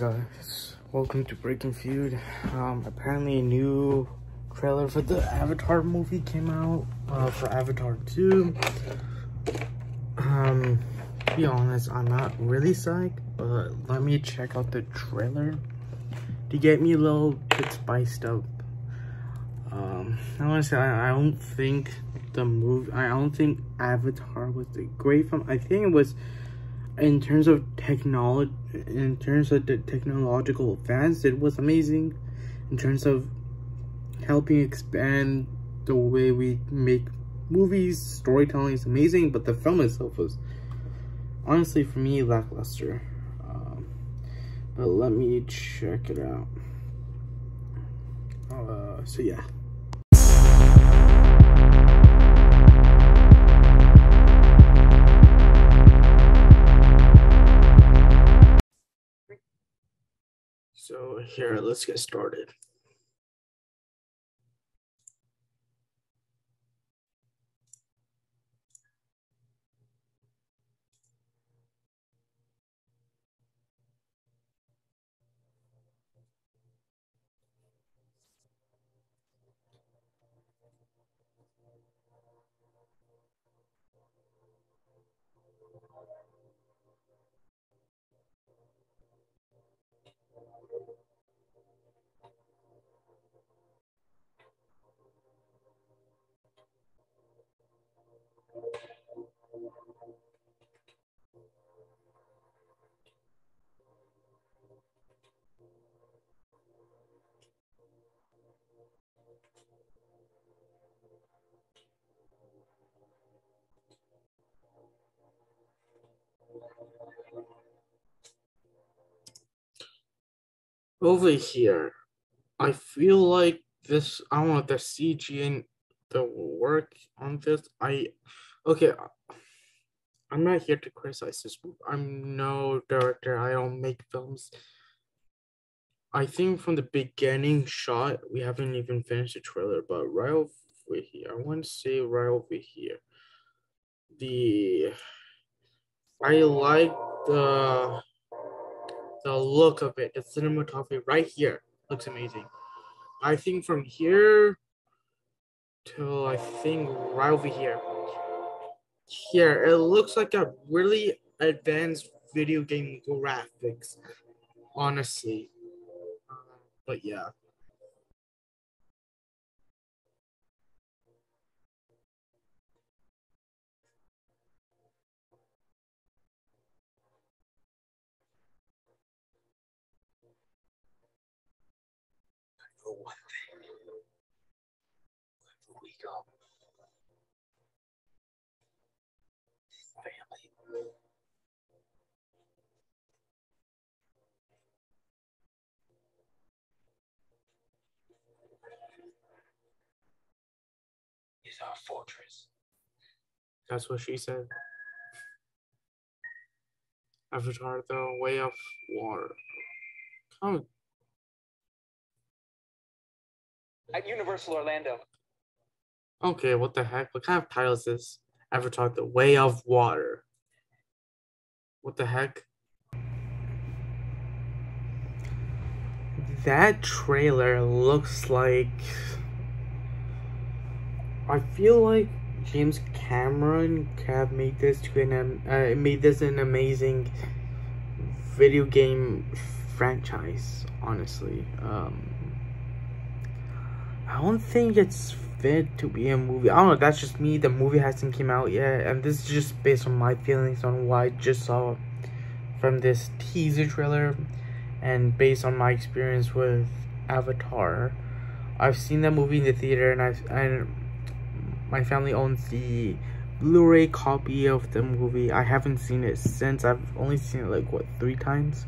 guys, welcome to Breaking Feud. Um, apparently a new trailer for the Avatar movie came out, uh, for Avatar 2. Um, to be honest, I'm not really psyched, but let me check out the trailer to get me a little bit spiced up. Um, I want to say, I, I don't think the movie, I don't think Avatar was a great film. I think it was in terms of technology, in terms of the technological advance, it was amazing. In terms of helping expand the way we make movies, storytelling is amazing, but the film itself was honestly for me lackluster. Um, but let me check it out. Uh, so yeah. So here, let's get started. Over here, I feel like this, I know, the CG and the work on this, I, okay, I'm not here to criticize this movie. I'm no director, I don't make films. I think from the beginning shot, we haven't even finished the trailer, but right over here, I want to say right over here, the, I like the the look of it, the cinematography right here looks amazing. I think from here till I think right over here. Here, it looks like a really advanced video game graphics, honestly. But yeah. Know one thing. Wherever we go, family. Is our fortress. That's what she said. Avatar, the way of water. Come at Universal Orlando. Okay, what the heck? What kind of title is this? Avatar The Way of Water. What the heck? That trailer looks like I feel like James Cameron have made this to an uh, made this an amazing video game franchise. Honestly, um, I don't think it's fit to be a movie. I don't know, that's just me. The movie hasn't came out yet. And this is just based on my feelings on what I just saw from this teaser trailer. And based on my experience with Avatar. I've seen that movie in the theater and I've and my family owns the Blu-ray copy of the movie. I haven't seen it since. I've only seen it like what three times.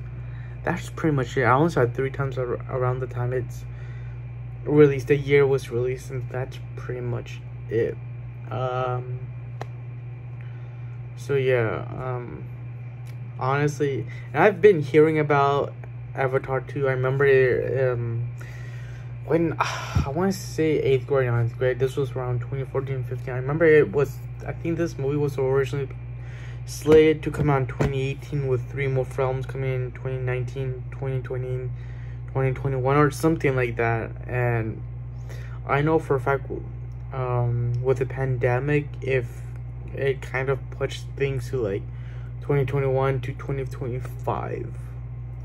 That's pretty much it. I only saw it three times around the time it's released the year was released and that's pretty much it. Um so yeah um honestly and i've been hearing about avatar 2 i remember it, um when uh, i want to say eighth grade ninth grade this was around 2014 15 i remember it was i think this movie was originally slated to come out in 2018 with three more films coming in 2019, 2020, 2021 or something like that. And I know for a fact um, with the pandemic, if it kind of pushed things to like 2021 to 2025.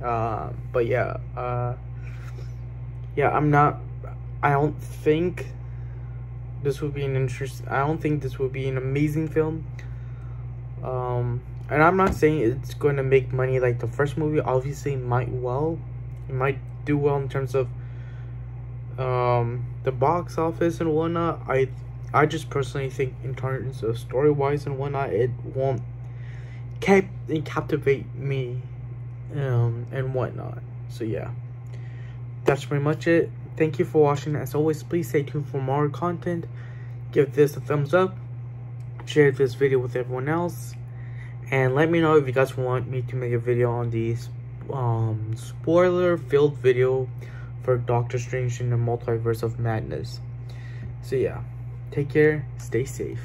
Uh, but yeah, uh, yeah, I'm not, I don't think this would be an interest, I don't think this would be an amazing film. Um, and I'm not saying it's going to make money like the first movie, obviously might well, it might do well in terms of um, the box office and whatnot. I I just personally think in terms of story wise and whatnot, it won't cap captivate me um, and whatnot. So yeah, that's pretty much it. Thank you for watching. As always, please stay tuned for more content. Give this a thumbs up. Share this video with everyone else. And let me know if you guys want me to make a video on these um, spoiler-filled video for Doctor Strange in the Multiverse of Madness. So yeah, take care, stay safe.